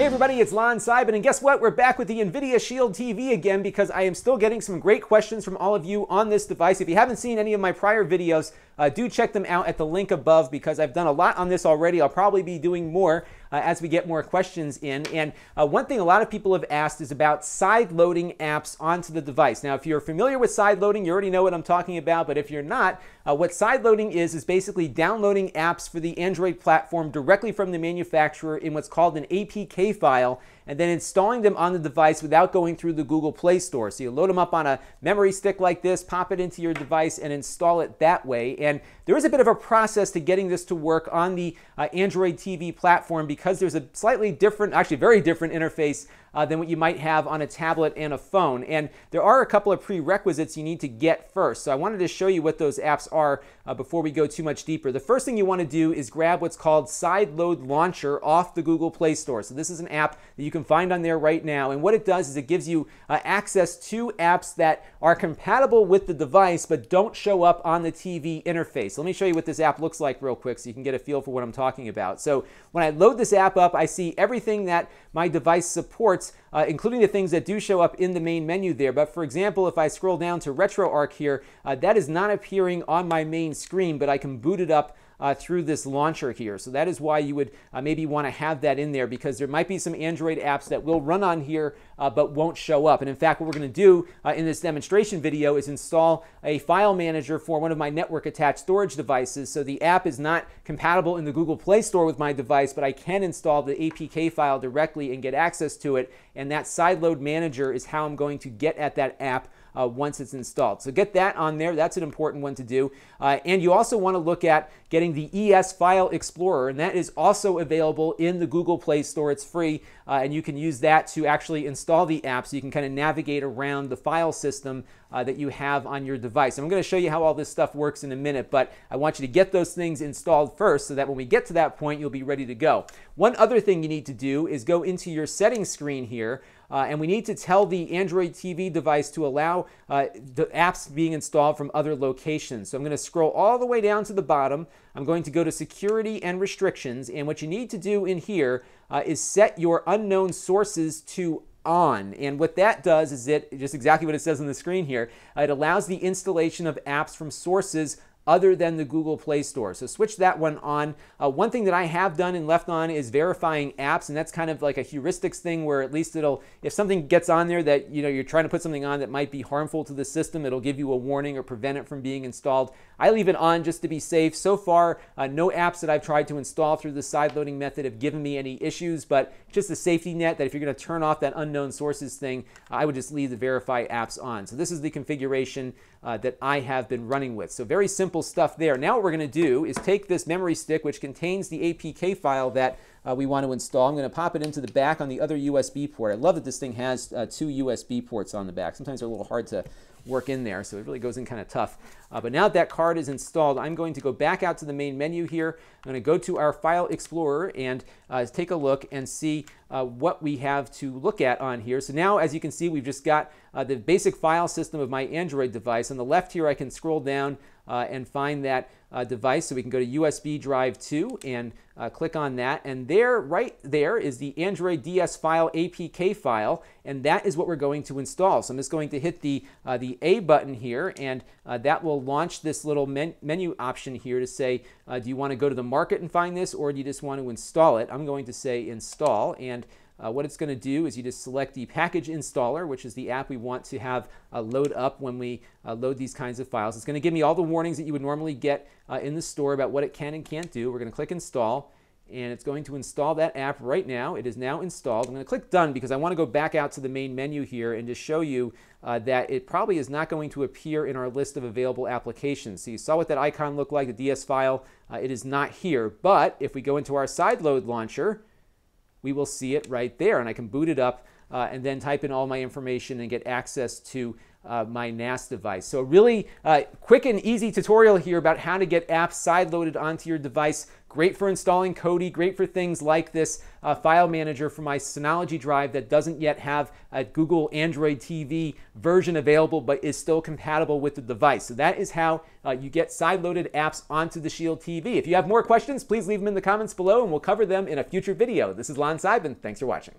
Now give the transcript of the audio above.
Hey everybody, it's Lon Seidman, and guess what? We're back with the NVIDIA Shield TV again because I am still getting some great questions from all of you on this device. If you haven't seen any of my prior videos, uh, do check them out at the link above because I've done a lot on this already. I'll probably be doing more uh, as we get more questions in. And uh, one thing a lot of people have asked is about side loading apps onto the device. Now, if you're familiar with side loading, you already know what I'm talking about. But if you're not, uh, what side loading is, is basically downloading apps for the Android platform directly from the manufacturer in what's called an APK file and then installing them on the device without going through the Google Play Store. So you load them up on a memory stick like this, pop it into your device, and install it that way. And there is a bit of a process to getting this to work on the uh, Android TV platform because there's a slightly different, actually very different interface uh, than what you might have on a tablet and a phone. And there are a couple of prerequisites you need to get first. So I wanted to show you what those apps are uh, before we go too much deeper. The first thing you want to do is grab what's called Sideload Launcher off the Google Play Store. So this is an app that you can find on there right now. And what it does is it gives you uh, access to apps that are compatible with the device but don't show up on the TV interface. Let me show you what this app looks like real quick so you can get a feel for what I'm talking about. So when I load this app up, I see everything that my device supports, uh, including the things that do show up in the main menu there. But for example, if I scroll down to RetroArch here, uh, that is not appearing on my main screen, but I can boot it up uh, through this launcher here. So that is why you would uh, maybe want to have that in there because there might be some Android apps that will run on here uh, but won't show up. And in fact, what we're going to do uh, in this demonstration video is install a file manager for one of my network attached storage devices. So the app is not compatible in the Google Play Store with my device, but I can install the APK file directly and get access to it. And that sideload manager is how I'm going to get at that app uh, once it's installed. So get that on there. That's an important one to do. Uh, and you also want to look at getting the ES File Explorer, and that is also available in the Google Play Store. It's free, uh, and you can use that to actually install the app so you can kind of navigate around the file system uh, that you have on your device. I'm going to show you how all this stuff works in a minute, but I want you to get those things installed first so that when we get to that point, you'll be ready to go. One other thing you need to do is go into your settings screen here. Uh, and we need to tell the Android TV device to allow uh, the apps being installed from other locations. So I'm going to scroll all the way down to the bottom. I'm going to go to security and restrictions. And what you need to do in here uh, is set your unknown sources to on. And what that does is it, just exactly what it says on the screen here, it allows the installation of apps from sources other than the Google Play Store. So switch that one on. Uh, one thing that I have done and left on is verifying apps, and that's kind of like a heuristics thing where at least it'll, if something gets on there that you know you're trying to put something on that might be harmful to the system, it'll give you a warning or prevent it from being installed. I leave it on just to be safe. So far, uh, no apps that I've tried to install through the side loading method have given me any issues, but just a safety net that if you're going to turn off that unknown sources thing, I would just leave the verify apps on. So this is the configuration uh, that I have been running with. So very simple stuff there. Now what we're going to do is take this memory stick, which contains the APK file that uh, we want to install. I'm going to pop it into the back on the other USB port. I love that this thing has uh, two USB ports on the back. Sometimes they're a little hard to work in there, so it really goes in kind of tough. Uh, but now that that card is installed, I'm going to go back out to the main menu here. I'm going to go to our File Explorer and uh, take a look and see uh, what we have to look at on here. So now, as you can see, we've just got uh, the basic file system of my Android device. On the left here, I can scroll down uh, and find that uh, device. So we can go to USB drive 2 and click on that. And there, right there, is the Android DS file APK file. And that is what we're going to install. So I'm just going to hit the, the A button here, and uh, that will launch this little men menu option here to say, uh, do you want to go to the market and find this, or do you just want to install it? I'm going to say install. And uh, what it's going to do is you just select the package installer, which is the app we want to have uh, load up when we uh, load these kinds of files. It's going to give me all the warnings that you would normally get uh, in the store about what it can and can't do. We're going to click install and it's going to install that app right now. It is now installed. I'm going to click done because I want to go back out to the main menu here and just show you uh, that it probably is not going to appear in our list of available applications. So you saw what that icon looked like, the DS file. Uh, it is not here, but if we go into our sideload launcher, we will see it right there. And I can boot it up uh, and then type in all my information and get access to uh, my NAS device. So really uh, quick and easy tutorial here about how to get apps side-loaded onto your device. Great for installing Kodi, great for things like this uh, file manager for my Synology drive that doesn't yet have a Google Android TV version available, but is still compatible with the device. So that is how uh, you get side-loaded apps onto the Shield TV. If you have more questions, please leave them in the comments below and we'll cover them in a future video. This is Lon Seidman. Thanks for watching.